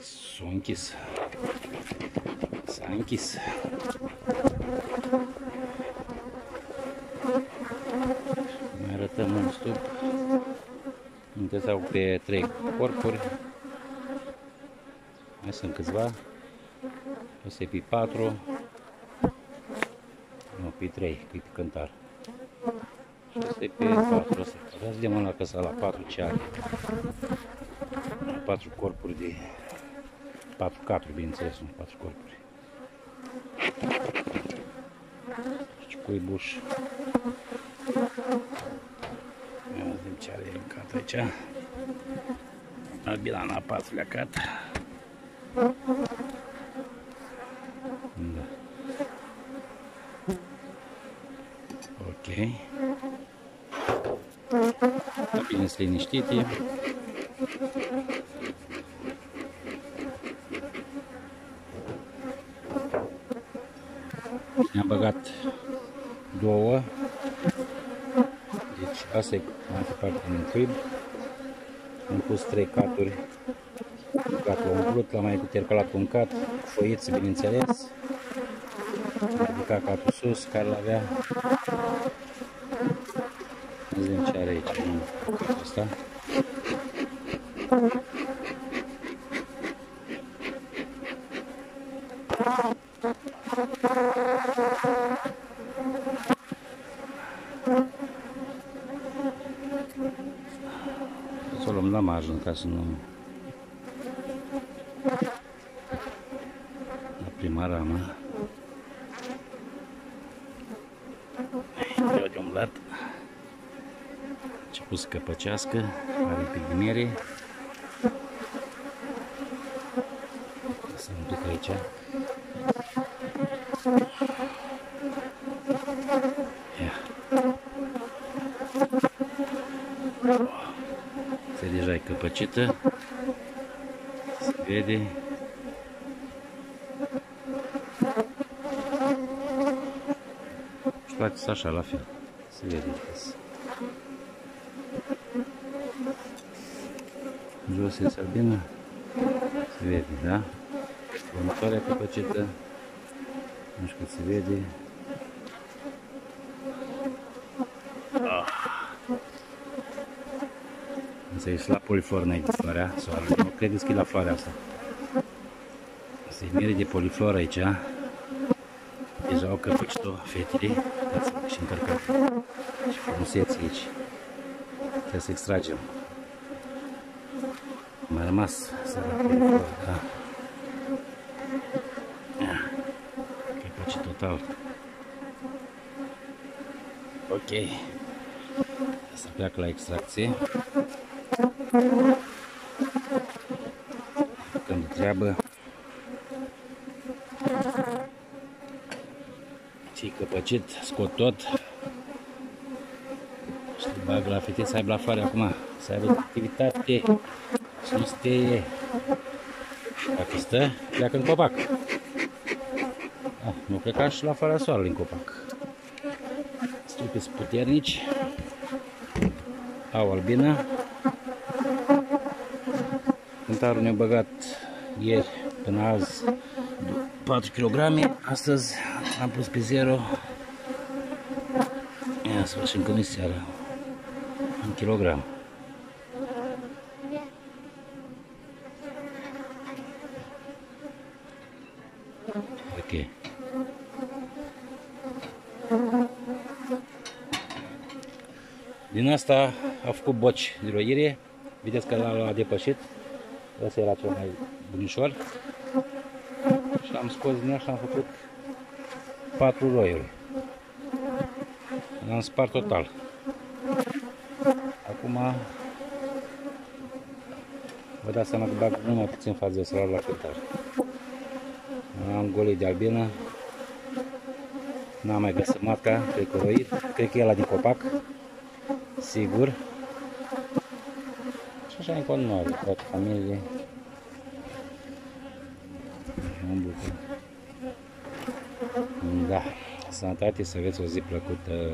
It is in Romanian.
S-a închis. S-a închis. Mai arătăm un stup. Încă sau pe trei corpuri. Mai sunt câțiva. Asta e pe 4. Nu, pe 3, pe cântar. Și asta e pe 4. Hai să vedem la casa la 4 ce are. 4 corpuri de 4 caturi, bineînțeles, nu 4 corpuri. Și cuibuș. Ia vedem ce are în cat aici. Albina la 4 la cat. Da. Ok. Da, bine, să liniștite. Ne-am băgat două. Deci asta e mai departe din cuib. Am pus trei caturi. Catul umplut, l-am mai intercalat cu un cat, foiță, bineînțeles. Am ridicat catul sus, care l-avea. Vedem ce are aici, catul ăsta. Să o luăm la marjă ca să nu... La prima ramă. Greu de umblat. Început să căpăcească, are un pic de mere. Să un pic aici. Se deja e căpăcită. Se vede. Și toate sunt așa la fel. Se vede. Jos este albină. Se vede, da? Următoarea căpăcită. Nu știu cât se vede. Asta e la polifloră aici floarea soarele. Nu credeți că e la floarea asta. Asta e mere de polifloră aici. Deja au căpăcit-o fetele. Dați-vă și încărcat. Și frumusețe aici. Trebuie să extragem. Mai rămas să la polifloră, da. Căpăcit total. Ok. Asta pleacă la extracție. Când treabă ce căpăcit, scot tot și le bag la fete să aibă la floare acum, să aibă activitate, să nu stea. Dacă stă, pleacă în copac. Ah, nu pleca și la floarea soarelui în copac. Stupii sunt puternici, au albină, Cântarul ne-a băgat ieri până azi 4 kg, astăzi am pus pe 0. Ia să facem că nu seara. Un kilogram. Ok. Din asta a făcut boci de roire. Vedeți că l-a depășit. Ăsta era cel mai bunișor. Și am scos din și am făcut patru roiuri. L-am spart total. Acum vă dați seama că bag numai puțin față de la cântar. Am golit de albină. N-am mai găsit matca, cred că roit. Cred că e la din copac. Sigur. Și așa în continuare, toată familie. Mă bucur. Da, sănătate, să aveți o zi plăcută.